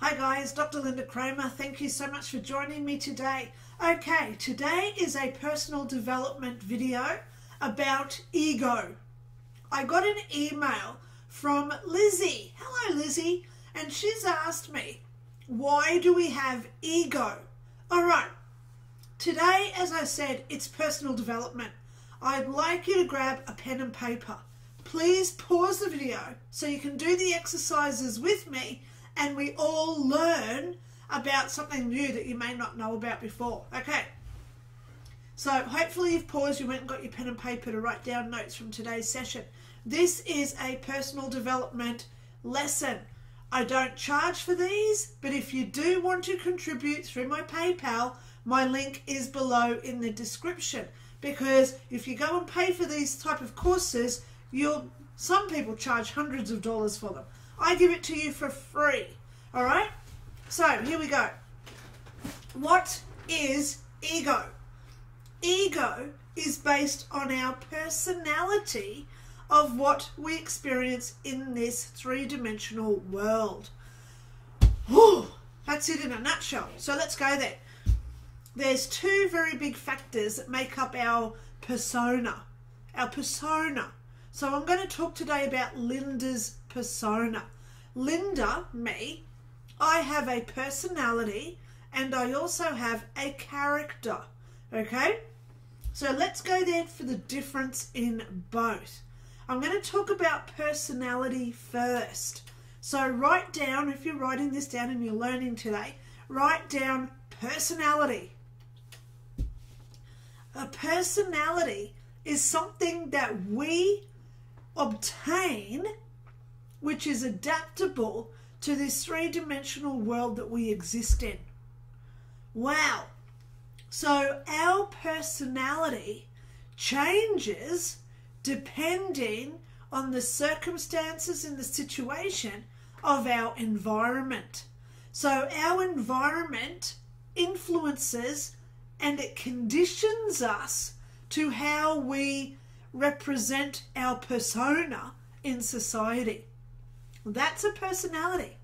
Hi guys, Dr. Lynda Cramer. Thank you so much for joining me today. Okay, today is a personal development video about ego. I got an email from Lizzie. Hello, Lizzie. And she's asked me, why do we have ego? All right, today, as I said, it's personal development. I'd like you to grab a pen and paper. Please pause the video so you can do the exercises with me and we all learn about something new that you may not know about before. Okay. So hopefully you've paused, you went and got your pen and paper to write down notes from today's session. This is a personal development lesson. I don't charge for these, but if you do want to contribute through my PayPal, my link is below in the description. Because if you go and pay for these type of courses, you'll some people charge hundreds of dollars for them. I give it to you for free. All right? So here we go. What is ego? Ego is based on our personality of what we experience in this three dimensional world. Whew, that's it in a nutshell. So let's go there. There's two very big factors that make up our persona. Our persona. So I'm going to talk today about Lynda's persona. Lynda, me, I have a personality and I also have a character. Okay? So let's go there for the difference in both. I'm going to talk about personality first. So write down, if you're writing this down and you're learning today, write down personality. A personality is something that we obtain which is adaptable to this three dimensional world that we exist in. Wow. So our personality changes depending on the circumstances and the situation of our environment. So our environment influences and it conditions us to how we represent our persona in society. That's a personality.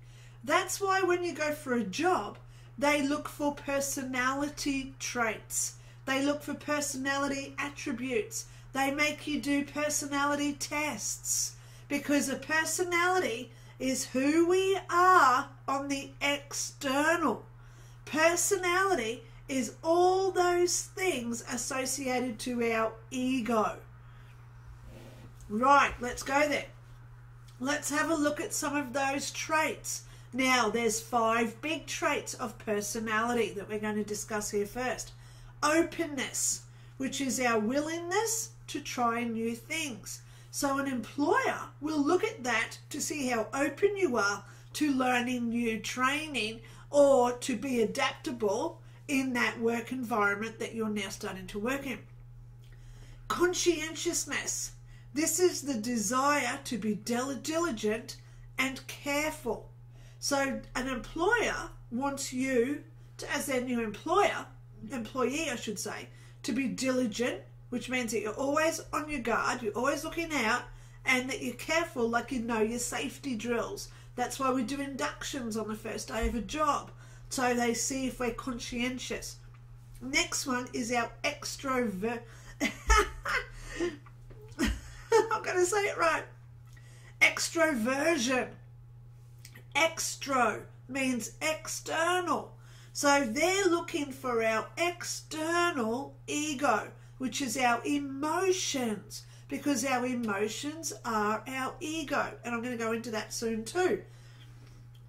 That's why when you go for a job, they look for personality traits. They look for personality attributes. They make you do personality tests because a personality is who we are on the external. Personality is all those things associated to our ego. Right, let's go there. Let's have a look at some of those traits. Now, there's five big traits of personality that we're going to discuss here first. Openness, which is our willingness to try new things. So an employer will look at that to see how open you are to learning new training or to be adaptable in that work environment that you're now starting to work in. Conscientiousness, this is the desire to be diligent and careful. So an employer wants you, to, as their new employer, employee I should say, to be diligent, which means that you're always on your guard, you're always looking out, and that you're careful like you know your safety drills. That's why we do inductions on the first day of a job, so they see if we're conscientious. Next one is our extrovert. I'm going to say it right. Extroversion. Extro means external. So they're looking for our external ego, which is our emotions, because our emotions are our ego. And I'm going to go into that soon too.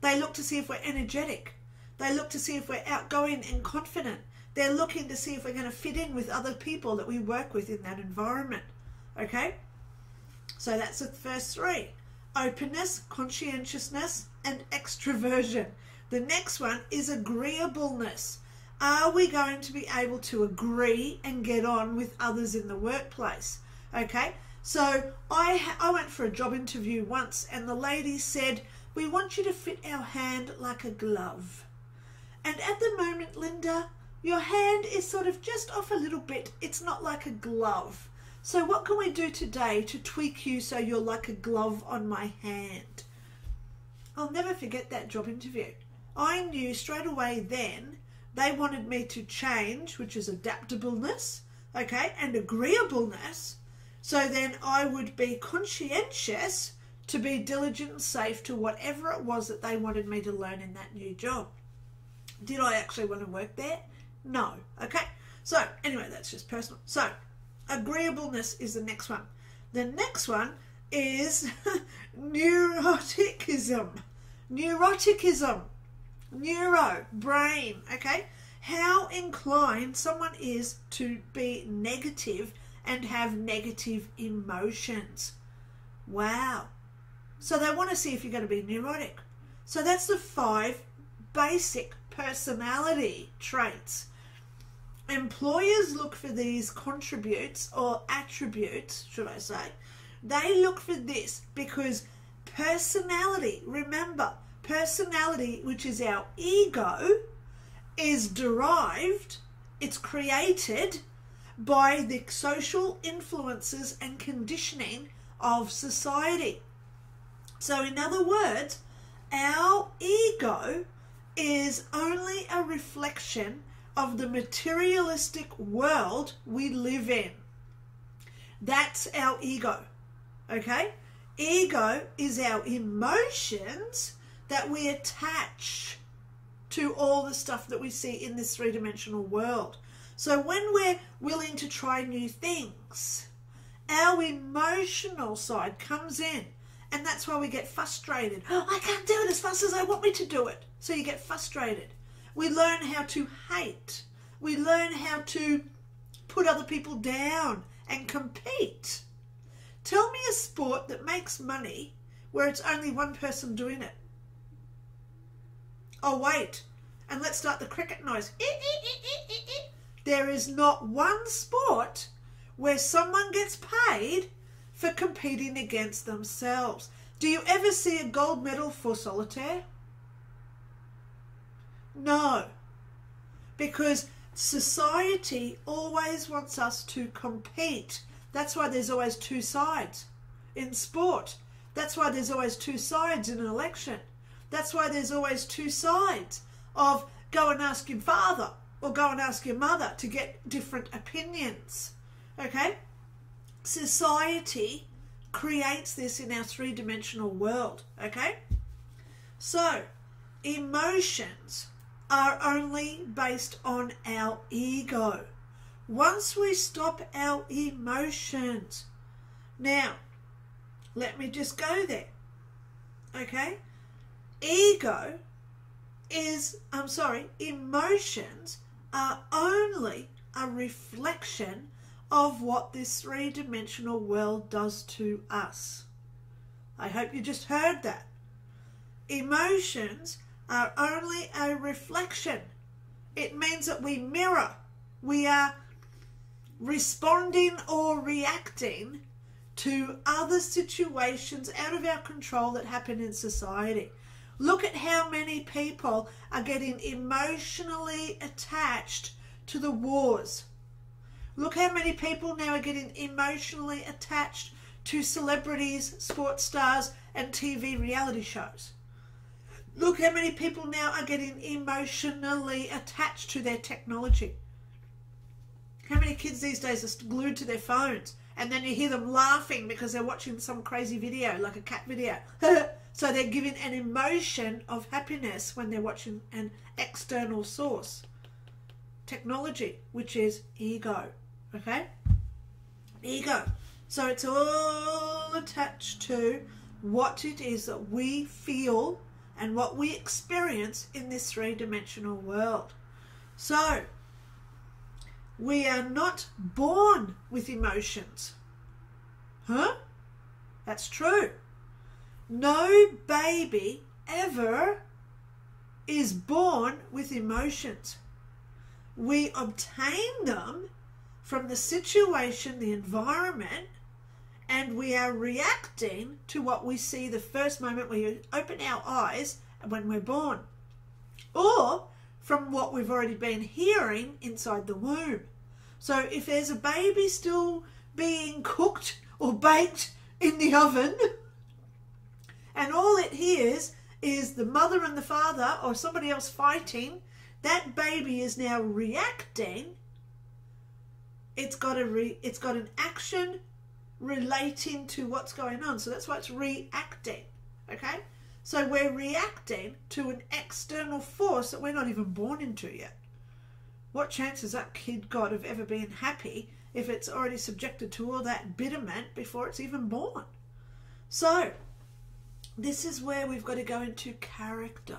They look to see if we're energetic. They look to see if we're outgoing and confident. They're looking to see if we're going to fit in with other people that we work with in that environment. Okay? So that's the first three openness, conscientiousness, and extroversion. The next one is agreeableness. Are we going to be able to agree and get on with others in the workplace? Okay, so I, I went for a job interview once, and the lady said, We want you to fit our hand like a glove. And at the moment, Lynda, your hand is sort of just off a little bit. It's not like a glove. So, what can we do today to tweak you so you're like a glove on my hand? I'll never forget that job interview. I knew straight away then they wanted me to change, which is adaptableness, okay, and agreeableness. So then I would be conscientious to be diligent and safe to whatever it was that they wanted me to learn in that new job. Did I actually want to work there? No. Okay. So, anyway, that's just personal. So, agreeableness is the next one. The next one is neuroticism. Neuroticism. Neuro, brain, okay? How inclined someone is to be negative and have negative emotions. Wow. So they want to see if you're going to be neurotic. So that's the five basic personality traits. Employers look for these contributes or attributes, should I say. They look for this because personality, remember, personality, which is our ego, is derived, it's created by the social influences and conditioning of society. So, in other words, our ego is only a reflection of the materialistic world we live in. That's our ego. Okay? Ego is our emotions that we attach to all the stuff that we see in this three dimensional world. So when we're willing to try new things, our emotional side comes in. And that's why we get frustrated. Oh, I can't do it as fast as I want me to do it. So you get frustrated. We learn how to hate. We learn how to put other people down and compete. Tell me a sport that makes money where it's only one person doing it. Oh, wait. And let's start the cricket noise. There is not one sport where someone gets paid for competing against themselves. Do you ever see a gold medal for solitaire? No. Because society always wants us to compete. That's why there's always two sides in sport. That's why there's always two sides in an election. That's why there's always two sides of go and ask your father or go and ask your mother to get different opinions. Okay? Society creates this in our three dimensional world. Okay? So, emotions are only based on our ego. Once we stop our emotions, now let me just go there. Okay? Ego is, I'm sorry, emotions are only a reflection of what this three dimensional world does to us. I hope you just heard that. Emotions are only a reflection. It means that we mirror, we are responding or reacting to other situations out of our control that happen in society. Look at how many people are getting emotionally attached to the wars. Look how many people now are getting emotionally attached to celebrities, sports stars, and TV reality shows. Look how many people now are getting emotionally attached to their technology. How many kids these days are glued to their phones and then you hear them laughing because they're watching some crazy video, like a cat video. so they're giving an emotion of happiness when they're watching an external source. Technology, which is ego. Okay? Ego. So it's all attached to what it is that we feel and what we experience in this three dimensional world. So, we are not born with emotions. Huh? That's true. No baby ever is born with emotions. We obtain them from the situation, the environment, and we are reacting to what we see the first moment we open our eyes when we're born, or from what we've already been hearing inside the womb. So if there's a baby still being cooked or baked in the oven, and all it hears is the mother and the father or somebody else fighting. That baby is now reacting. It's got a re, it's got an action relating to what's going on. So that's why it's reacting. Okay? So we're reacting to an external force that we're not even born into yet. What chance has that kid got of ever being happy if it's already subjected to all that bitterment before it's even born? So, this is where we've got to go into character.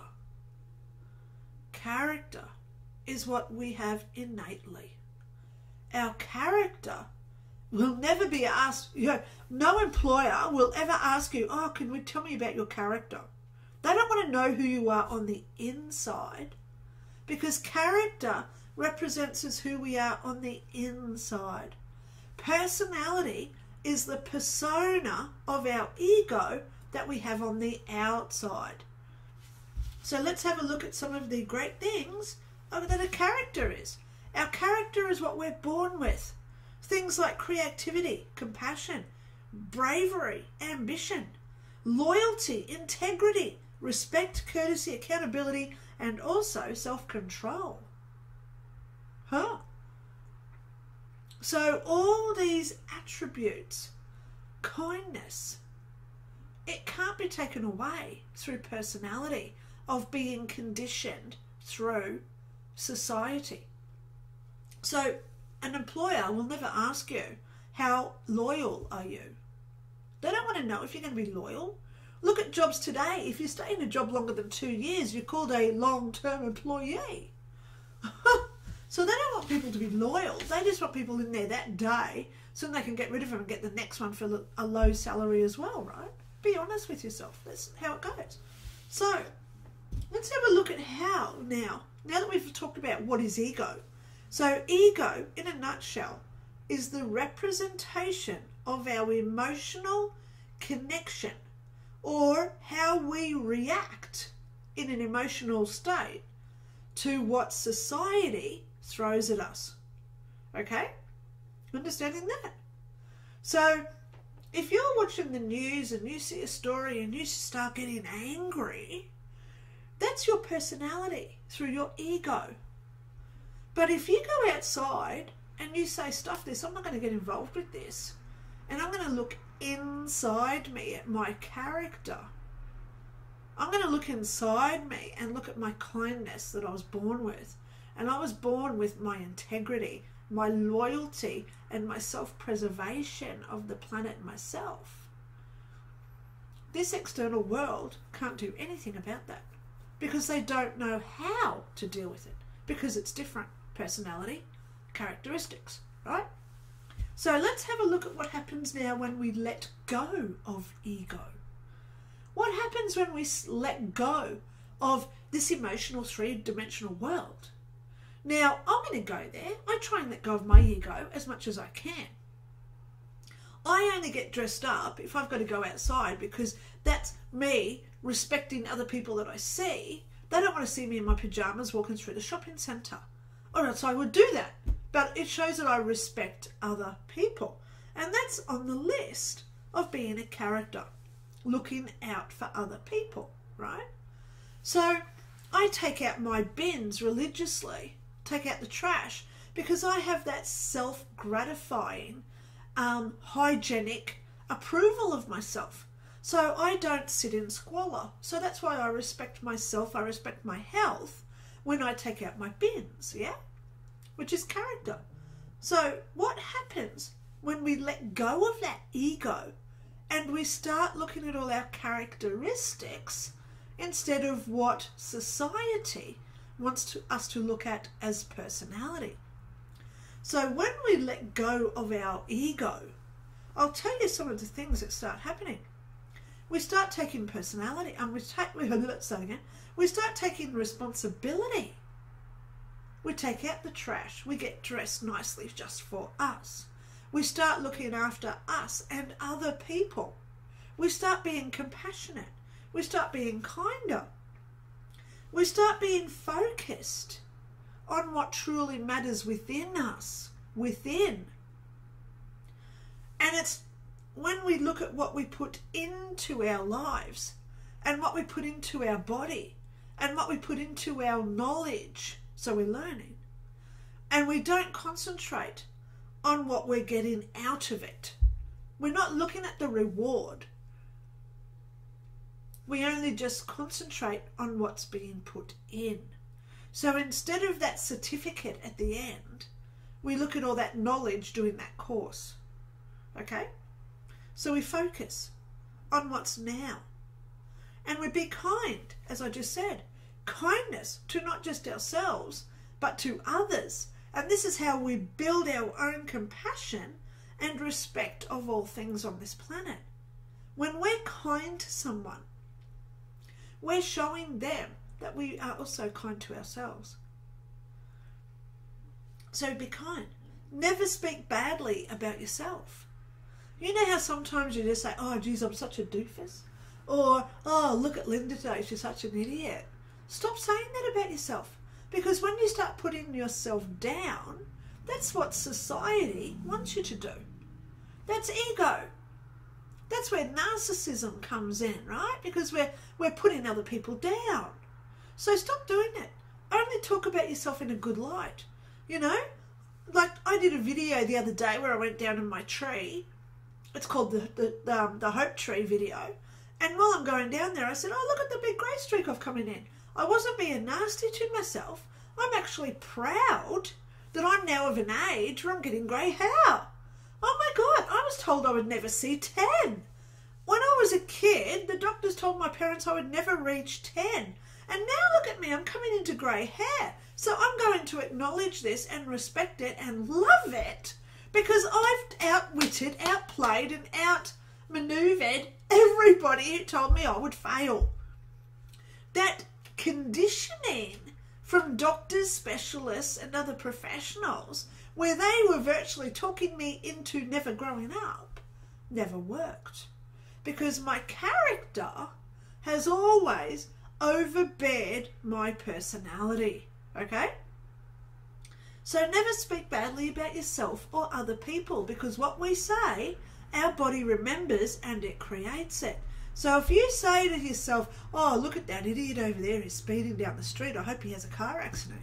Character is what we have innately. Our character will never be asked, you know, no employer will ever ask you, oh, can we tell me about your character? They don't want to know who you are on the inside because character represents us who we are on the inside. Personality is the persona of our ego that we have on the outside. So let's have a look at some of the great things that a character is. Our character is what we're born with. Things like creativity, compassion, bravery, ambition, loyalty, integrity, respect, courtesy, accountability, and also self control. Huh? So, all these attributes, kindness, it can't be taken away through personality of being conditioned through society. So, an employer will never ask you, How loyal are you? They don't want to know if you're going to be loyal. Look at jobs today. If you stay in a job longer than two years, you're called a long term employee. so they don't want people to be loyal. They just want people in there that day so they can get rid of them and get the next one for a low salary as well, right? Be honest with yourself. That's how it goes. So let's have a look at how now. Now that we've talked about what is ego. So, ego, in a nutshell, is the representation of our emotional connection or how we react in an emotional state to what society throws at us. Okay? Understanding that? So, if you're watching the news and you see a story and you start getting angry, that's your personality through your ego. But if you go outside and you say, stuff this, I'm not going to get involved with this, and I'm going to look inside me at my character, I'm going to look inside me and look at my kindness that I was born with. And I was born with my integrity, my loyalty, and my self preservation of the planet myself. This external world can't do anything about that because they don't know how to deal with it because it's different personality characteristics, right? So let's have a look at what happens now when we let go of ego. What happens when we let go of this emotional three dimensional world? Now, I'm going to go there. I try and let go of my ego as much as I can. I only get dressed up if I've got to go outside because that's me respecting other people that I see. They don't want to see me in my pajamas walking through the shopping centre or else I would do that. But it shows that I respect other people. And that's on the list of being a character, looking out for other people, right? So I take out my bins religiously, take out the trash, because I have that self gratifying, um, hygienic approval of myself. So I don't sit in squalor. So that's why I respect myself, I respect my health when I take out my bins, yeah? Which is character. So, what happens when we let go of that ego and we start looking at all our characteristics instead of what society wants to, us to look at as personality? So, when we let go of our ego, I'll tell you some of the things that start happening. We start taking personality, and we take. We, let's start again. We start taking responsibility we take out the trash. We get dressed nicely just for us. We start looking after us and other people. We start being compassionate. We start being kinder. We start being focused on what truly matters within us, within. And it's when we look at what we put into our lives and what we put into our body and what we put into our knowledge. So we're learning. And we don't concentrate on what we're getting out of it. We're not looking at the reward. We only just concentrate on what's being put in. So instead of that certificate at the end, we look at all that knowledge doing that course. Okay? So we focus on what's now. And we be kind, as I just said. Kindness to not just ourselves, but to others. And this is how we build our own compassion and respect of all things on this planet. When we're kind to someone, we're showing them that we are also kind to ourselves. So be kind. Never speak badly about yourself. You know how sometimes you just say, oh, geez, I'm such a doofus? Or, oh, look at Lynda today, she's such an idiot. Stop saying that about yourself. Because when you start putting yourself down, that's what society wants you to do. That's ego. That's where narcissism comes in, right? Because we're, we're putting other people down. So stop doing it. Only talk about yourself in a good light. You know, like I did a video the other day where I went down in my tree. It's called the the, um, the Hope Tree video. And while I'm going down there, I said, "Oh, look at the big grey streak I've coming in." I wasn't being nasty to myself. I'm actually proud that I'm now of an age where I'm getting grey hair. Oh my God, I was told I would never see 10. When I was a kid, the doctors told my parents I would never reach 10. And now look at me, I'm coming into grey hair. So I'm going to acknowledge this and respect it and love it because I've outwitted, outplayed, and outmaneuvered everybody who told me I would fail. That conditioning from doctors, specialists, and other professionals, where they were virtually talking me into never growing up, never worked. Because my character has always overbeared my personality. Okay? So never speak badly about yourself or other people because what we say, our body remembers and it creates it. So if you say to yourself, oh, look at that idiot over there who's speeding down the street, I hope he has a car accident.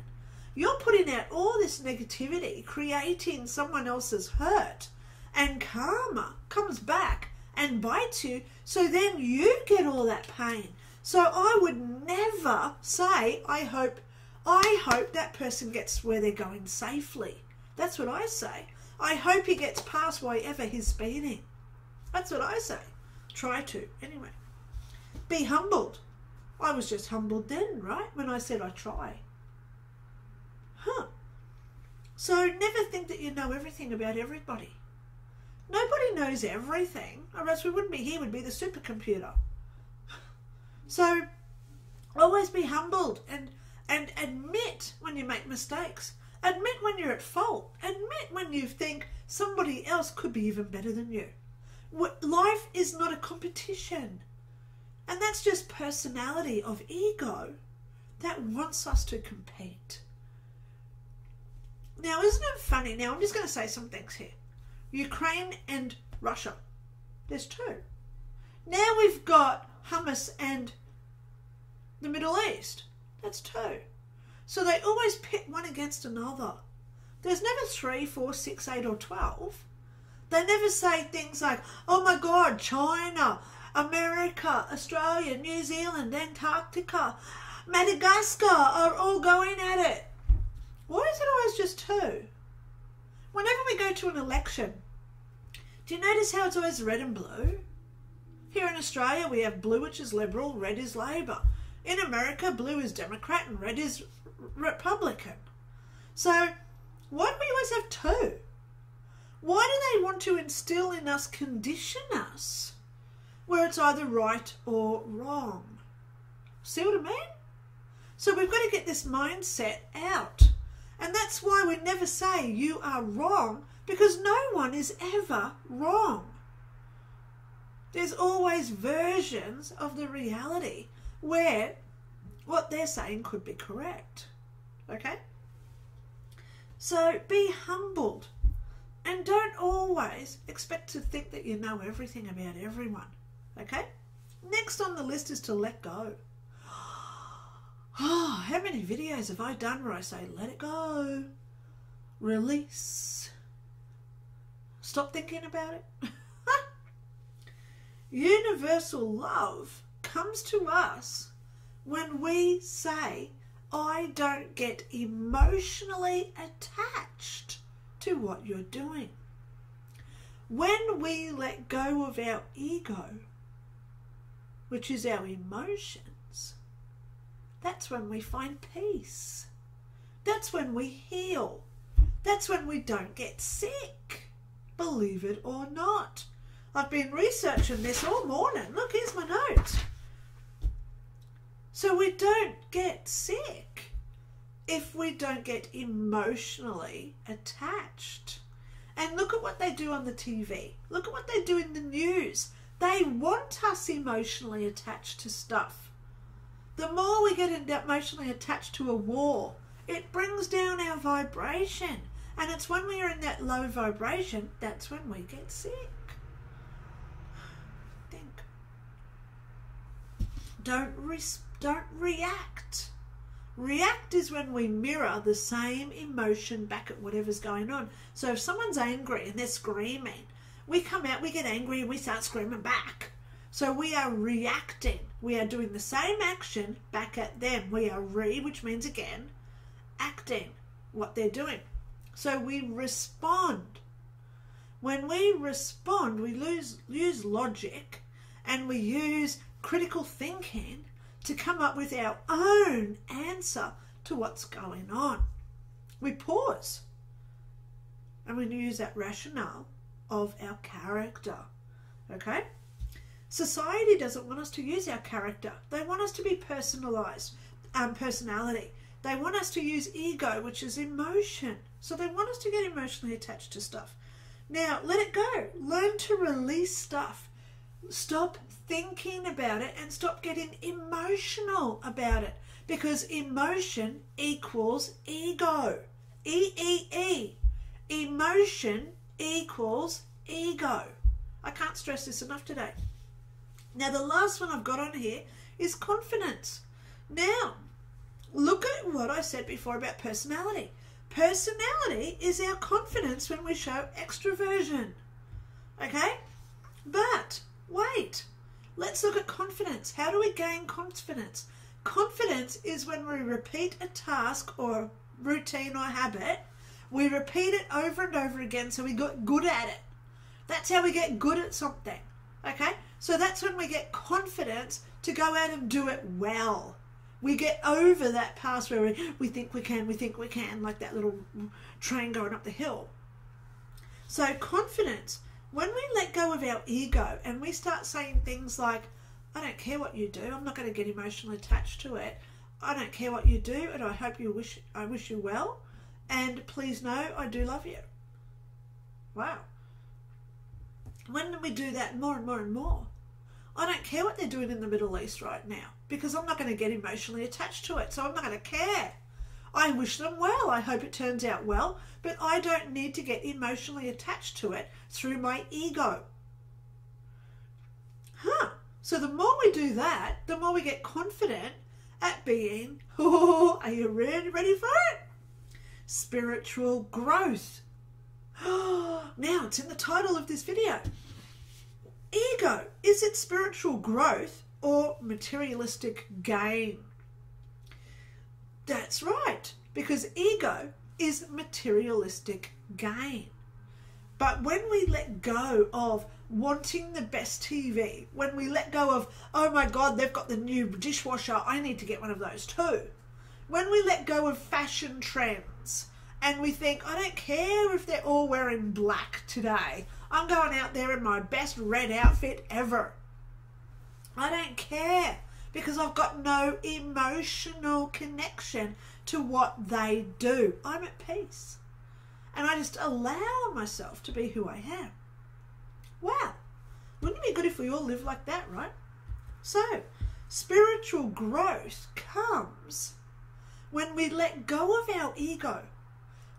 You're putting out all this negativity, creating someone else's hurt, and karma comes back and bites you, so then you get all that pain. So I would never say, I hope I hope that person gets where they're going safely. That's what I say. I hope he gets past wherever he's speeding. That's what I say. Try to, anyway. Be humbled. I was just humbled then, right? When I said I try. Huh. So never think that you know everything about everybody. Nobody knows everything, or else we wouldn't be here, we'd be the supercomputer. So always be humbled and and admit when you make mistakes. Admit when you're at fault. Admit when you think somebody else could be even better than you. Life is not a competition. And that's just personality of ego that wants us to compete. Now, isn't it funny? Now, I'm just going to say some things here Ukraine and Russia. There's two. Now we've got Hamas and the Middle East. That's two. So they always pit one against another. There's never three, four, six, eight, or twelve. They never say things like, oh my God, China, America, Australia, New Zealand, Antarctica, Madagascar are all going at it. Why is it always just two? Whenever we go to an election, do you notice how it's always red and blue? Here in Australia, we have blue, which is Liberal, red is Labor. In America, blue is Democrat and red is Republican. So, why do we always have two? Why do they want to instill in us, condition us, where it's either right or wrong? See what I mean? So we've got to get this mindset out. And that's why we never say you are wrong, because no one is ever wrong. There's always versions of the reality where what they're saying could be correct. Okay? So be humbled and don't always expect to think that you know everything about everyone. Okay? Next on the list is to let go. Oh, how many videos have I done where I say, let it go, release, stop thinking about it? Universal love comes to us when we say, I don't get emotionally attached to what you're doing. When we let go of our ego, which is our emotions, that's when we find peace. That's when we heal. That's when we don't get sick. Believe it or not. I've been researching this all morning. Look, here's my notes. So we don't get sick if we don't get emotionally attached. And look at what they do on the TV. Look at what they do in the news. They want us emotionally attached to stuff. The more we get emotionally attached to a war, it brings down our vibration. And it's when we are in that low vibration, that's when we get sick. Think. Don't, re- don't react. React is when we mirror the same emotion back at whatever's going on. So if someone's angry and they're screaming, we come out, we get angry, and we start screaming back. So we are reacting. We are doing the same action back at them. We are re, which means again, acting what they're doing. So we respond. When we respond, we lose, use logic and we use critical thinking to come up with our own answer to what's going on. We pause and we use that rationale of our character. Okay? Society doesn't want us to use our character. They want us to be personalized, um, personality. They want us to use ego, which is emotion. So they want us to get emotionally attached to stuff. Now, let it go. Learn to release stuff. Stop thinking about it and stop getting emotional about it because emotion equals ego. E E E. Emotion equals ego. I can't stress this enough today. Now, the last one I've got on here is confidence. Now, look at what I said before about personality. Personality is our confidence when we show extroversion. Okay? But wait, let's look at confidence. How do we gain confidence? Confidence is when we repeat a task or routine or habit we repeat it over and over again so we get good at it. That's how we get good at something. Okay? So that's when we get confidence to go out and do it well. We get over that pass where we, we think we can, we think we can, like that little train going up the hill. So, confidence, when we let go of our ego and we start saying things like, I don't care what you do, I'm not going to get emotionally attached to it. I don't care what you do, and I hope you wish I wish you well. And please know I do love you. Wow. When we do that more and more and more? I don't care what they're doing in the Middle East right now because I'm not going to get emotionally attached to it, so I'm not going to care. I wish them well. I hope it turns out well, but I don't need to get emotionally attached to it through my ego. Huh. So the more we do that, the more we get confident at being, oh, are you ready, ready for it? spiritual growth. now it's in the title of this video. Ego, is it spiritual growth or materialistic gain? That's right, because ego is materialistic gain. But when we let go of wanting the best TV, when we let go of, oh my God, they've got the new dishwasher, I need to get one of those too. When we let go of fashion trends, and we think, I don't care if they're all wearing black today. I'm going out there in my best red outfit ever. I don't care because I've got no emotional connection to what they do. I'm at peace. And I just allow myself to be who I am. Wow. Wouldn't it be good if we all lived like that, right? So, spiritual growth comes when we let go of our ego,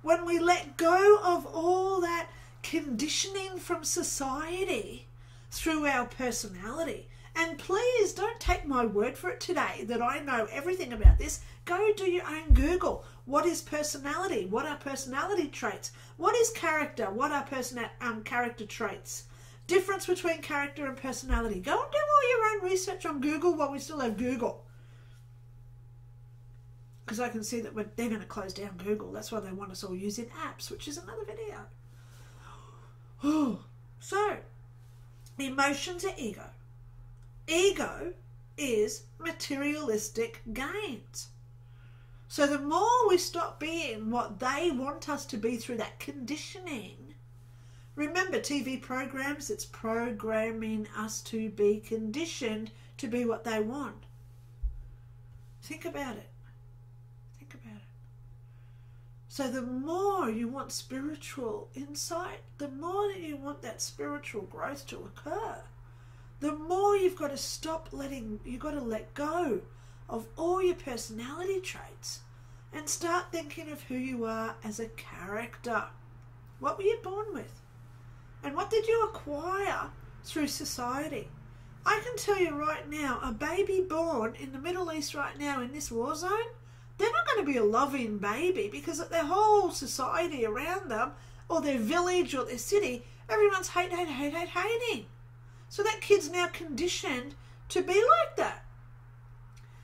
when we let go of all that conditioning from society through our personality And please don't take my word for it today that I know everything about this. Go do your own Google. What is personality? What are personality traits? What is character? What are person um, character traits? Difference between character and personality. Go and do all your own research on Google while we still have Google. Because I can see that they're going to close down Google. That's why they want us all using apps, which is another video. so, emotions are ego. Ego is materialistic gains. So the more we stop being what they want us to be through that conditioning, remember TV programs, it's programming us to be conditioned to be what they want. Think about it. Think about it. So the more you want spiritual insight, the more that you want that spiritual growth to occur, the more you've got to stop letting, you've got to let go of all your personality traits and start thinking of who you are as a character. What were you born with? And what did you acquire through society? I can tell you right now, a baby born in the Middle East right now in this war zone, they're not going to be a loving baby because their whole society around them, or their village or their city, everyone's hate, hate, hate, hate, hating. So that kid's now conditioned to be like that.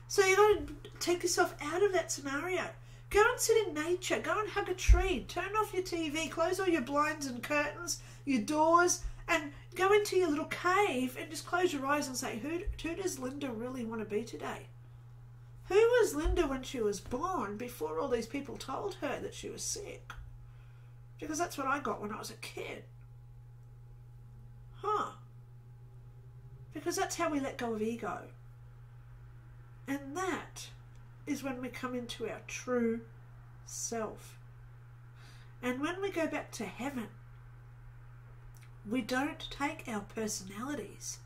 So you got to take yourself out of that scenario. Go and sit in nature. Go and hug a tree. Turn off your TV. Close all your blinds and curtains, your doors, and go into your little cave and just close your eyes and say, who, who does Lynda really want to be today? Who was Lynda when she was born before all these people told her that she was sick? Because that's what I got when I was a kid. Huh. Because that's how we let go of ego. And that is when we come into our true self. And when we go back to heaven, we don't take our personalities.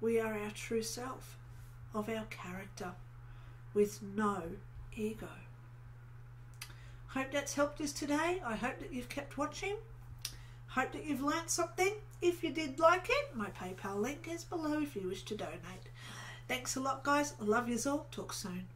We are our true self of our character with no ego. Hope that's helped us today. I hope that you've kept watching. Hope that you've learnt something. If you did like it, my PayPal link is below if you wish to donate. Thanks a lot, guys. I love yous all. Talk soon.